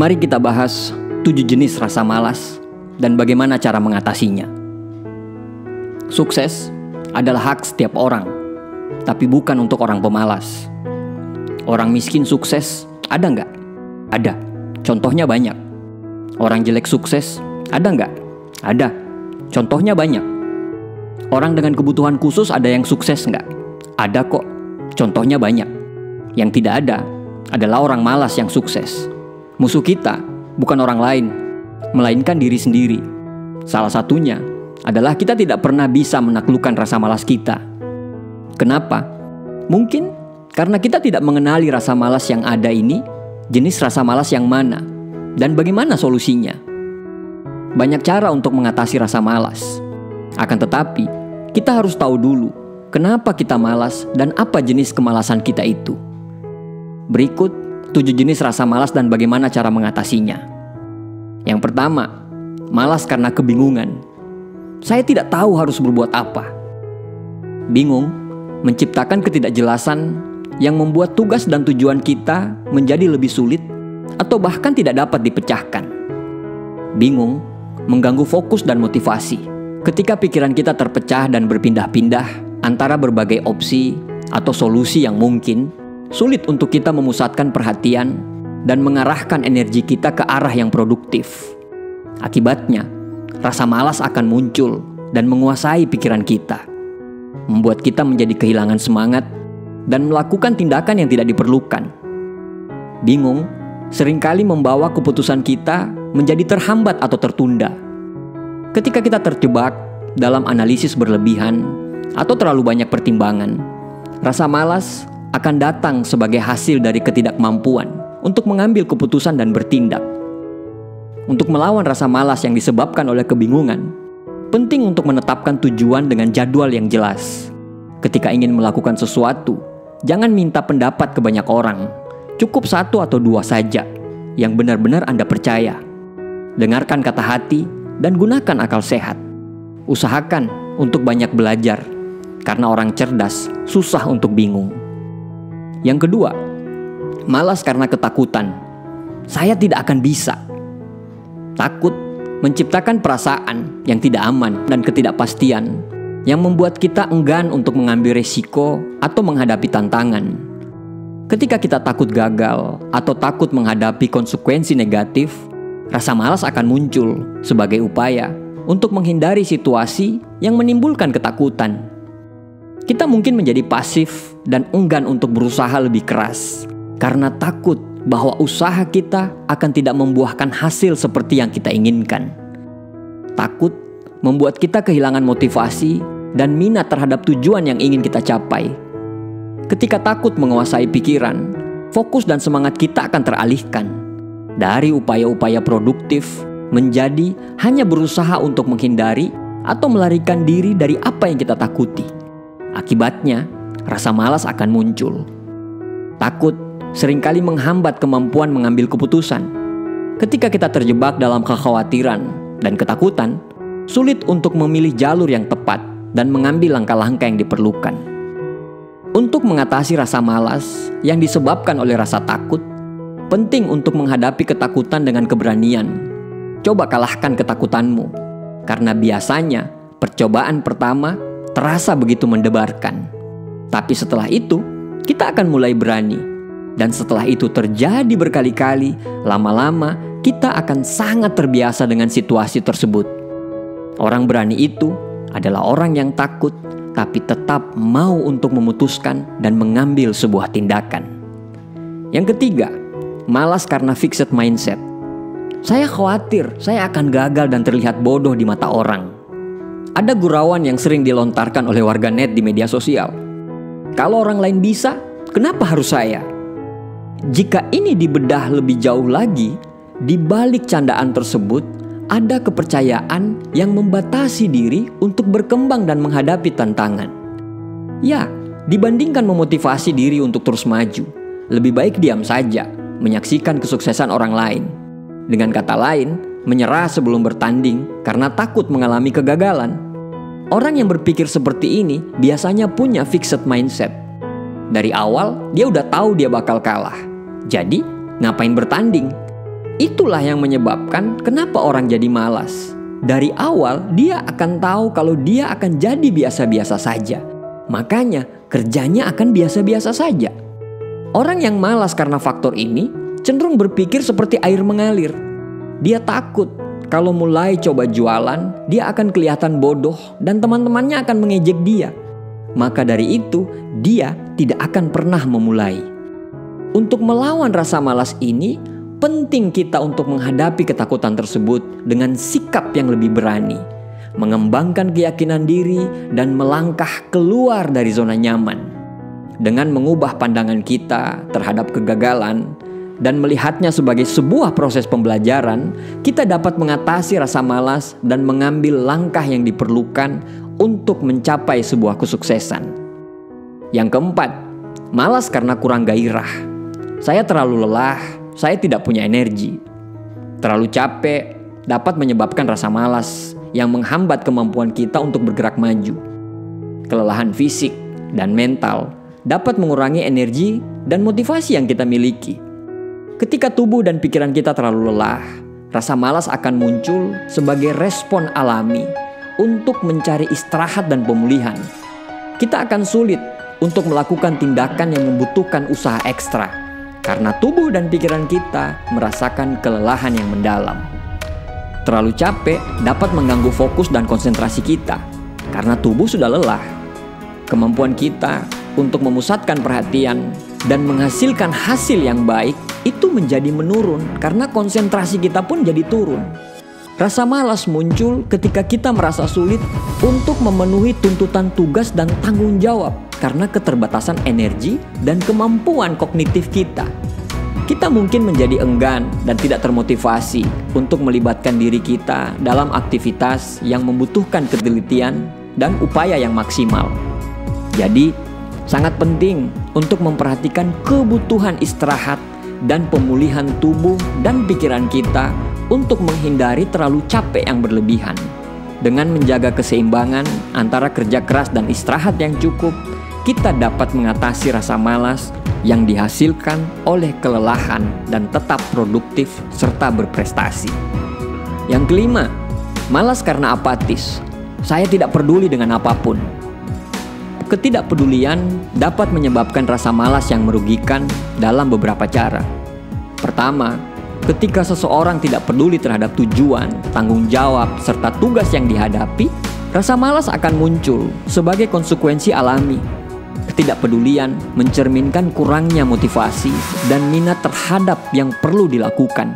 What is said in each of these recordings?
Mari kita bahas tujuh jenis rasa malas dan bagaimana cara mengatasinya. Sukses adalah hak setiap orang, tapi bukan untuk orang pemalas. Orang miskin sukses ada nggak? Ada. Contohnya banyak. Orang jelek sukses ada nggak? Ada. Contohnya banyak. Orang dengan kebutuhan khusus ada yang sukses nggak? Ada kok. Contohnya banyak. Yang tidak ada adalah orang malas yang sukses. Musuh kita bukan orang lain, melainkan diri sendiri. Salah satunya adalah kita tidak pernah bisa menaklukkan rasa malas kita. Kenapa? Mungkin karena kita tidak mengenali rasa malas yang ada ini, jenis rasa malas yang mana, dan bagaimana solusinya. Banyak cara untuk mengatasi rasa malas. Akan tetapi, kita harus tahu dulu kenapa kita malas dan apa jenis kemalasan kita itu. Berikut tujuh jenis rasa malas dan bagaimana cara mengatasinya. Yang pertama, malas karena kebingungan. Saya tidak tahu harus berbuat apa. Bingung menciptakan ketidakjelasan yang membuat tugas dan tujuan kita menjadi lebih sulit atau bahkan tidak dapat dipecahkan. Bingung mengganggu fokus dan motivasi ketika pikiran kita terpecah dan berpindah-pindah antara berbagai opsi atau solusi yang mungkin sulit untuk kita memusatkan perhatian dan mengarahkan energi kita ke arah yang produktif. Akibatnya, rasa malas akan muncul dan menguasai pikiran kita, membuat kita menjadi kehilangan semangat dan melakukan tindakan yang tidak diperlukan. Bingung sering kali membawa keputusan kita menjadi terhambat atau tertunda. Ketika kita terjebak dalam analisis berlebihan atau terlalu banyak pertimbangan, rasa malas akan datang sebagai hasil dari ketidakmampuan untuk mengambil keputusan dan bertindak. Untuk melawan rasa malas yang disebabkan oleh kebingungan, penting untuk menetapkan tujuan dengan jadwal yang jelas. Ketika ingin melakukan sesuatu, jangan minta pendapat ke banyak orang. Cukup satu atau dua saja yang benar-benar Anda percaya. Dengarkan kata hati dan gunakan akal sehat. Usahakan untuk banyak belajar, karena orang cerdas susah untuk bingung. Yang kedua, malas karena ketakutan. Saya tidak akan bisa. Takut menciptakan perasaan yang tidak aman dan ketidakpastian yang membuat kita enggan untuk mengambil resiko atau menghadapi tantangan. Ketika kita takut gagal atau takut menghadapi konsekuensi negatif, rasa malas akan muncul sebagai upaya untuk menghindari situasi yang menimbulkan ketakutan kita mungkin menjadi pasif dan enggan untuk berusaha lebih keras karena takut bahwa usaha kita akan tidak membuahkan hasil seperti yang kita inginkan. Takut membuat kita kehilangan motivasi dan minat terhadap tujuan yang ingin kita capai. Ketika takut menguasai pikiran, fokus dan semangat kita akan teralihkan dari upaya-upaya produktif menjadi hanya berusaha untuk menghindari atau melarikan diri dari apa yang kita takuti. Akibatnya, rasa malas akan muncul. Takut sering kali menghambat kemampuan mengambil keputusan. Ketika kita terjebak dalam kekhawatiran dan ketakutan, sulit untuk memilih jalur yang tepat dan mengambil langkah-langkah yang diperlukan. Untuk mengatasi rasa malas yang disebabkan oleh rasa takut, penting untuk menghadapi ketakutan dengan keberanian. Coba kalahkan ketakutanmu, karena biasanya percobaan pertama terasa begitu mendebarkan. Tapi setelah itu, kita akan mulai berani. Dan setelah itu terjadi berkali-kali, lama-lama kita akan sangat terbiasa dengan situasi tersebut. Orang berani itu adalah orang yang takut, tapi tetap mau untuk memutuskan dan mengambil sebuah tindakan. Yang ketiga, malas karena fixed mindset. Saya khawatir saya akan gagal dan terlihat bodoh di mata orang. Ada gurauan yang sering dilontarkan oleh warganet di media sosial. Kalau orang lain bisa, kenapa harus saya? Jika ini dibedah lebih jauh lagi, di balik candaan tersebut ada kepercayaan yang membatasi diri untuk berkembang dan menghadapi tantangan. Ya, dibandingkan memotivasi diri untuk terus maju, lebih baik diam saja, menyaksikan kesuksesan orang lain. Dengan kata lain, menyerah sebelum bertanding karena takut mengalami kegagalan. Orang yang berpikir seperti ini biasanya punya fixed mindset. Dari awal dia udah tahu dia bakal kalah. Jadi ngapain bertanding? itulah yang menyebabkan kenapa orang jadi malas. Dari awal dia akan tahu kalau dia akan jadi biasa-biasa saja. Makanya kerjanya akan biasa-biasa saja. Orang yang malas karena faktor ini cenderung berpikir seperti air mengalir. Dia takut kalau mulai coba jualan, dia akan kelihatan bodoh dan teman-temannya akan mengejek dia. Maka dari itu, dia tidak akan pernah memulai. Untuk melawan rasa malas ini, penting kita untuk menghadapi ketakutan tersebut dengan sikap yang lebih berani, mengembangkan keyakinan diri, dan melangkah keluar dari zona nyaman. Dengan mengubah pandangan kita terhadap kegagalan dan melihatnya sebagai sebuah proses pembelajaran, kita dapat mengatasi rasa malas dan mengambil langkah yang diperlukan untuk mencapai sebuah kesuksesan. Yang keempat, malas karena kurang gairah. Saya terlalu lelah, saya tidak punya energi. Terlalu capek dapat menyebabkan rasa malas yang menghambat kemampuan kita untuk bergerak maju. Kelelahan fisik dan mental dapat mengurangi energi dan motivasi yang kita miliki. Ketika tubuh dan pikiran kita terlalu lelah, rasa malas akan muncul sebagai respon alami untuk mencari istirahat dan pemulihan. Kita akan sulit untuk melakukan tindakan yang membutuhkan usaha ekstra karena tubuh dan pikiran kita merasakan kelelahan yang mendalam. Terlalu capek dapat mengganggu fokus dan konsentrasi kita karena tubuh sudah lelah. Kemampuan kita untuk memusatkan perhatian dan menghasilkan hasil yang baik itu menjadi menurun karena konsentrasi kita pun jadi turun. Rasa malas muncul ketika kita merasa sulit untuk memenuhi tuntutan tugas dan tanggung jawab karena keterbatasan energi dan kemampuan kognitif kita. Kita mungkin menjadi enggan dan tidak termotivasi untuk melibatkan diri kita dalam aktivitas yang membutuhkan ketelitian dan upaya yang maksimal. Jadi, sangat penting untuk memperhatikan kebutuhan istirahat dan pemulihan tubuh dan pikiran kita untuk menghindari terlalu capek yang berlebihan. Dengan menjaga keseimbangan antara kerja keras dan istirahat yang cukup, kita dapat mengatasi rasa malas yang dihasilkan oleh kelelahan dan tetap produktif serta berprestasi. Yang kelima, malas karena apatis. Saya tidak peduli dengan apa pun. Ketidakpedulian dapat menyebabkan rasa malas yang merugikan dalam beberapa cara. Pertama, ketika seseorang tidak peduli terhadap tujuan, tanggung jawab, serta tugas yang dihadapi, rasa malas akan muncul sebagai konsekuensi alami Ketidakpedulian mencerminkan kurangnya motivasi dan minat terhadap yang perlu dilakukan.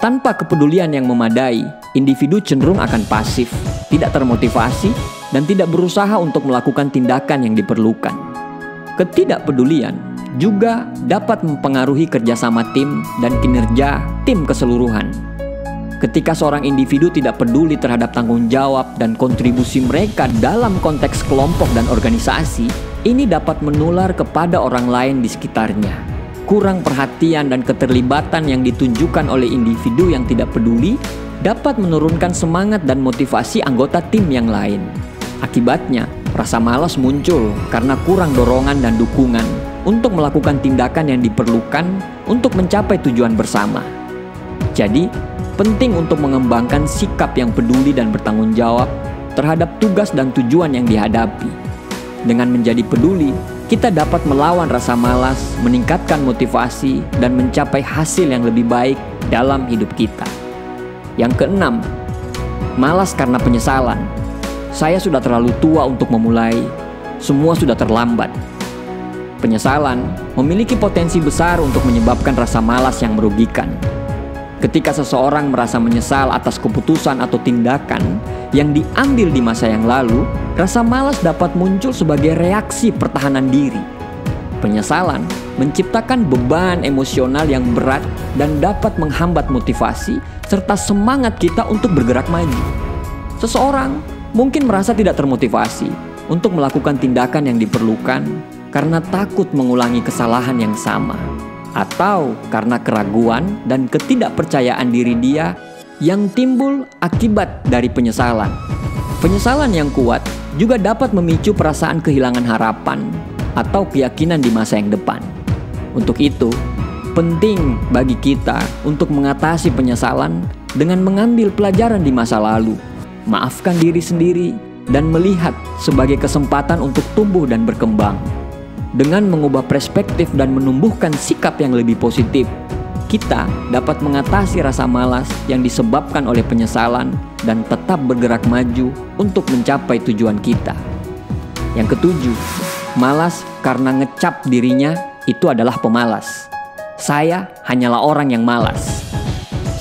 Tanpa kepedulian yang memadai, individu cenderung akan pasif, tidak termotivasi, dan tidak berusaha untuk melakukan tindakan yang diperlukan. Ketidakpedulian juga dapat mempengaruhi kerjasama tim dan kinerja tim keseluruhan. Ketika seorang individu tidak peduli terhadap tanggung jawab dan kontribusi mereka dalam konteks kelompok dan organisasi, ini dapat menular kepada orang lain di sekitarnya. Kurang perhatian dan keterlibatan yang ditunjukkan oleh individu yang tidak peduli dapat menurunkan semangat dan motivasi anggota tim yang lain. Akibatnya, rasa malas muncul karena kurang dorongan dan dukungan untuk melakukan tindakan yang diperlukan untuk mencapai tujuan bersama. Jadi, penting untuk mengembangkan sikap yang peduli dan bertanggung jawab terhadap tugas dan tujuan yang dihadapi dengan menjadi peduli, kita dapat melawan rasa malas, meningkatkan motivasi, dan mencapai hasil yang lebih baik dalam hidup kita. Yang keenam, malas karena penyesalan. Saya sudah terlalu tua untuk memulai, semua sudah terlambat. Penyesalan memiliki potensi besar untuk menyebabkan rasa malas yang merugikan. Ketika seseorang merasa menyesal atas keputusan atau tindakan yang diambil di masa yang lalu, rasa malas dapat muncul sebagai reaksi pertahanan diri. Penyesalan menciptakan beban emosional yang berat dan dapat menghambat motivasi serta semangat kita untuk bergerak maju. Seseorang mungkin merasa tidak termotivasi untuk melakukan tindakan yang diperlukan karena takut mengulangi kesalahan yang sama atau karena keraguan dan ketidakpercayaan diri dia yang timbul akibat dari penyesalan. Penyesalan yang kuat juga dapat memicu perasaan kehilangan harapan atau keyakinan di masa yang depan. Untuk itu, penting bagi kita untuk mengatasi penyesalan dengan mengambil pelajaran di masa lalu, maafkan diri sendiri, dan melihat sebagai kesempatan untuk tumbuh dan berkembang. Dengan mengubah perspektif dan menumbuhkan sikap yang lebih positif, kita dapat mengatasi rasa malas yang disebabkan oleh penyesalan dan tetap bergerak maju untuk mencapai tujuan kita. Yang ketujuh, malas karena ngecap dirinya itu adalah pemalas. Saya hanyalah orang yang malas.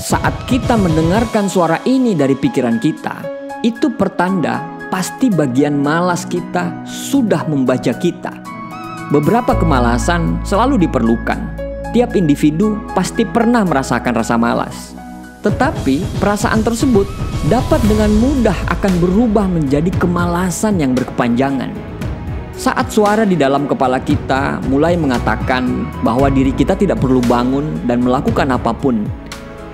Saat kita mendengarkan suara ini dari pikiran kita, itu pertanda pasti bagian malas kita sudah membaca kita. Beberapa kemalasan selalu diperlukan. Tiap individu pasti pernah merasakan rasa malas. Tetapi perasaan tersebut dapat dengan mudah akan berubah menjadi kemalasan yang berkepanjangan. Saat suara di dalam kepala kita mulai mengatakan bahwa diri kita tidak perlu bangun dan melakukan apa pun,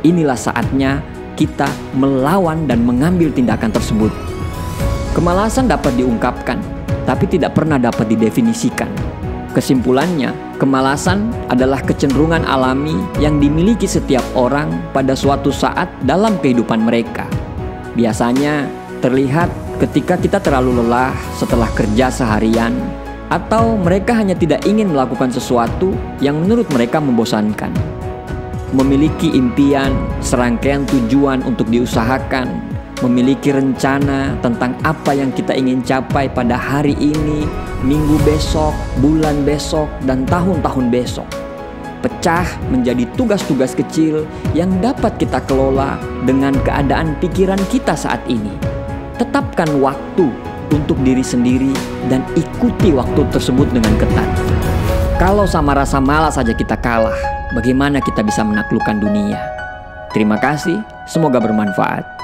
inilah saatnya kita melawan dan mengambil tindakan tersebut. Kemalasan dapat diungkapkan, tapi tidak pernah dapat didefinisikan. Kesimpulannya, kemalasan adalah kecenderungan alami yang dimiliki setiap orang pada suatu saat dalam kehidupan mereka. Biasanya terlihat ketika kita terlalu lelah setelah kerja seharian, atau mereka hanya tidak ingin melakukan sesuatu yang menurut mereka membosankan. Memiliki impian, serangkaian tujuan untuk diusahakan, memiliki rencana tentang apa yang kita ingin capai pada hari ini, minggu besok, bulan besok, dan tahun-tahun besok. Pecah menjadi tugas-tugas kecil yang dapat kita kelola dengan keadaan pikiran kita saat ini. Tetapkan waktu untuk diri sendiri dan ikuti waktu tersebut dengan ketat. Kalau sama rasa malas saja kita kalah, bagaimana kita bisa menaklukkan dunia? Terima kasih, semoga bermanfaat.